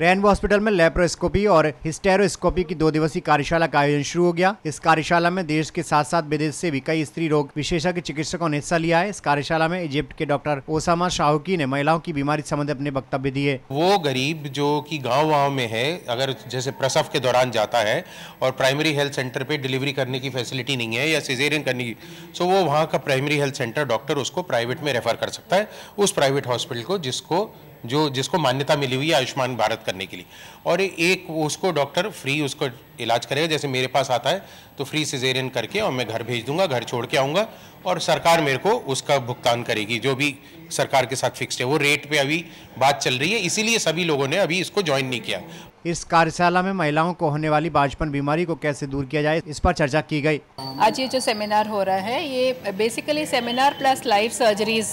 Rainbow hospital में laparoscopy और hysteroscopy की दो दिवसीय कार्यशाला का आयोजन शुरू हो गया। इस कार्यशाला में देश के साथ साथ विदेश से भी कई स्त्री रोग विशेषज्ञ चिकित्सकों ने हिस्सा लिया है। इस कार्यशाला में इजिप्ट के डॉक्टर ओसामा शाहुकी ने महिलाओं की बीमारी संबंधी अपने वक्तव्य दिए। वो गरीब जो की गाँव गाँव में है, अगर जैसे प्रसव के दौरान जाता है और प्राइमरी हेल्थ सेंटर पे डिलीवरी करने की फैसिलिटी नहीं है या सिजेरियन करने की सो वो वहाँ का प्राइमरी हेल्थ सेंटर डॉक्टर उसको प्राइवेट में रेफर कर सकता है, उस प्राइवेट हॉस्पिटल को जिसको जो जिसको मान्यता मिली हुई है आयुष्मान भारत करने के लिए। और एक उसको डॉक्टर फ्री उसको इलाज करेगा, जैसे मेरे पास आता है तो फ्री सिजेरियन करके और मैं घर भेज दूँगा, घर छोड़ के आऊँगा और सरकार मेरे को उसका भुगतान करेगी, जो भी सरकार के साथ फिक्स है। वो रेट पर अभी बात चल रही है, इसीलिए सभी लोगों ने अभी इसको ज्वाइन नहीं किया। इस कार्यशाला में महिलाओं को होने वाली बाजपन बीमारी को कैसे दूर किया जाए, इस पर चर्चा की गई। आज ये जो सेमिनार हो रहा है, ये basically seminar plus live surgeries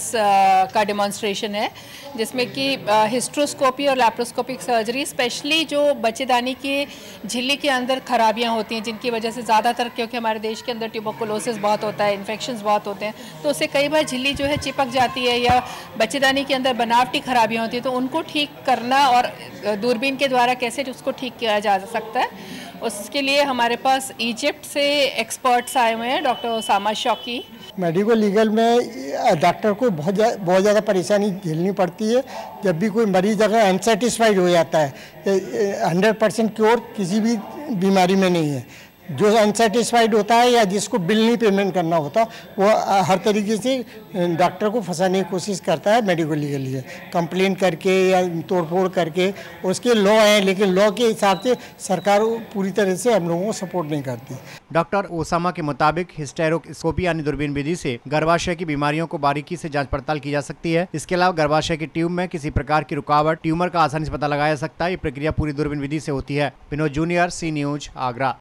का डिमॉन्स्ट्रेशन है, जिसमें कि हिस्ट्रोस्कोपी और लैप्रोस्कोपिक सर्जरी स्पेशली जो बच्चेदानी की झिल्ली के अंदर खराबियाँ होती हैं, जिनकी वजह से ज़्यादातर, क्योंकि हमारे देश के अंदर ट्यूबोकोलोसिस बहुत होता है इन्फेक्शन बहुत होते हैं तो उससे कई बार झिल्ली जो है चिपक जाती है या बच्चेदानी के अंदर बनावटी खराबियाँ होती हैं तो उनको ठीक करना और दूरबीन के द्वारा कैसे उसको ठीक किया जा सकता है। उसके लिए हमारे पास इजिप्ट से एक्सपर्ट्स आए हुए हैं doctor Osama Shawky medical legal में डॉक्टर को बहुत बहुत ज़्यादा परेशानी झेलनी पड़ती है। जब भी कोई मरीज़ अगर अनसेटिस्फाइड हो जाता है हंड्रेड परसेंट क्योर किसी भी बीमारी में नहीं है। जो अनसेटिस्फाइड होता है या जिसको बिल नहीं पेमेंट करना होता, वो हर तरीके से डॉक्टर को फंसाने की कोशिश करता है मेडिकल के लिए। कंप्लेन करके या तोड़फोड़ करके, उसके लॉ हैं, लेकिन लॉ के हिसाब से सरकार पूरी तरह से हम लोगों को सपोर्ट नहीं करती। डॉक्टर ओसामा के मुताबिक हिस्टेरोस्कोपी यानी दूरबीन विधि से गर्भाशय की बीमारियों को बारीकी से जाँच पड़ताल की जा सकती है। इसके अलावा गर्भाशय की ट्यूब में किसी प्रकार की रुकावट, ट्यूमर का आसानी से पता लगाया जा सकता है। ये प्रक्रिया पूरी दूरबीन विधि से होती है। Vinod junior, C News, Agra.